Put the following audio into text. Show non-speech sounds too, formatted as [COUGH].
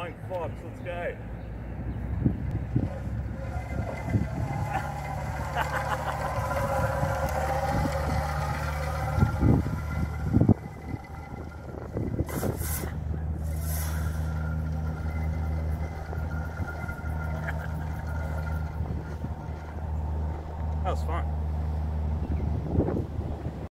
flying fox. Let's go. [LAUGHS] That was fun.